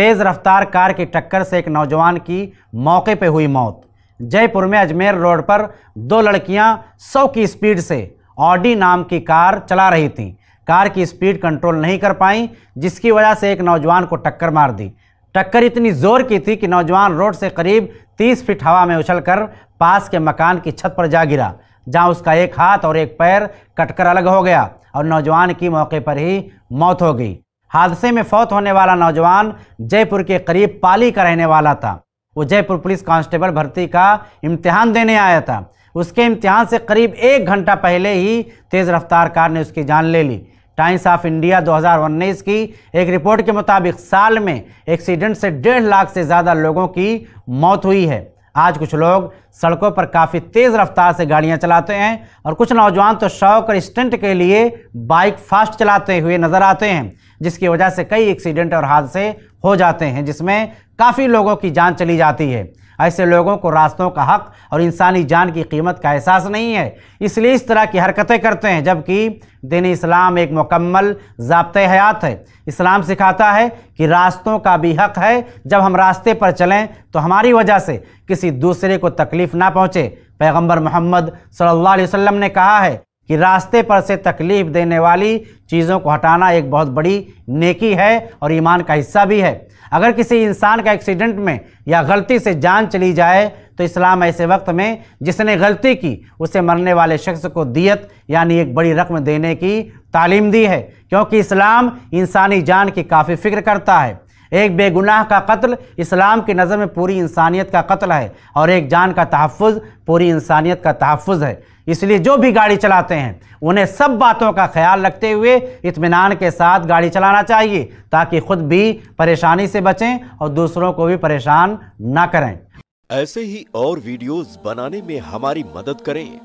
तेज रफ्तार कार की टक्कर से एक नौजवान की मौके पर हुई मौत। जयपुर में अजमेर रोड पर दो लड़कियाँ 100 की स्पीड से ऑडी नाम की कार चला रही थीं। कार की स्पीड कंट्रोल नहीं कर पाई, जिसकी वजह से एक नौजवान को टक्कर मार दी। टक्कर इतनी ज़ोर की थी कि नौजवान रोड से करीब 30 फीट हवा में उछलकर पास के मकान की छत पर जा गिरा, जहाँ उसका एक हाथ और एक पैर कटकर अलग हो गया और नौजवान की मौके पर ही मौत हो गई। हादसे में फौत होने वाला नौजवान जयपुर के करीब पाली का रहने वाला था। वो जयपुर पुलिस कांस्टेबल भर्ती का इम्तिहान देने आया था। उसके इम्तिहान से करीब एक घंटा पहले ही तेज़ रफ्तार कार ने उसकी जान ले ली। टाइम्स ऑफ़ इंडिया 2019 की एक रिपोर्ट के मुताबिक साल में एक्सीडेंट से डेढ़ लाख से ज़्यादा लोगों की मौत हुई है। आज कुछ लोग सड़कों पर काफ़ी तेज़ रफ्तार से गाड़ियाँ चलाते हैं और कुछ नौजवान तो शौक और स्टंट के लिए बाइक फास्ट चलाते हुए नज़र आते हैं। जिसकी वजह से कई एक्सीडेंट और हादसे हो जाते हैं, जिसमें काफ़ी लोगों की जान चली जाती है। ऐसे लोगों को रास्तों का हक और इंसानी जान की कीमत का एहसास नहीं है। इसलिए इस तरह की हरकतें करते हैं, जबकि दिन इस्लाम एक मुकम्मल जबत हयात है। इस्लाम सिखाता है कि रास्तों का भी हक है। जब हम रास्ते पर चलें तो हमारी वजह से किसी दूसरे को तकलीफ़ ना पहुँचे। पैगंबर मोहम्मद सल्लल्लाहु अलैहि ने कहा है कि रास्ते पर से तकलीफ़ देने वाली चीज़ों को हटाना एक बहुत बड़ी नेकी है और ईमान का हिस्सा भी है। अगर किसी इंसान का एक्सीडेंट में या गलती से जान चली जाए तो इस्लाम ऐसे वक्त में जिसने गलती की, उसे मरने वाले शख्स को दियत, यानी एक बड़ी रकम देने की तालीम दी है। क्योंकि इस्लाम इंसानी जान की काफ़ी फ़िक्र करता है। एक बेगुनाह का कत्ल इस्लाम की नज़र में पूरी इंसानियत का कत्ल है और एक जान का तहफ़ पूरी इंसानियत का तहफ़ है। इसलिए जो भी गाड़ी चलाते हैं, उन्हें सब बातों का ख्याल रखते हुए इत्मीनान के साथ गाड़ी चलाना चाहिए, ताकि खुद भी परेशानी से बचें और दूसरों को भी परेशान ना करें। ऐसे ही और वीडियोस बनाने में हमारी मदद करें।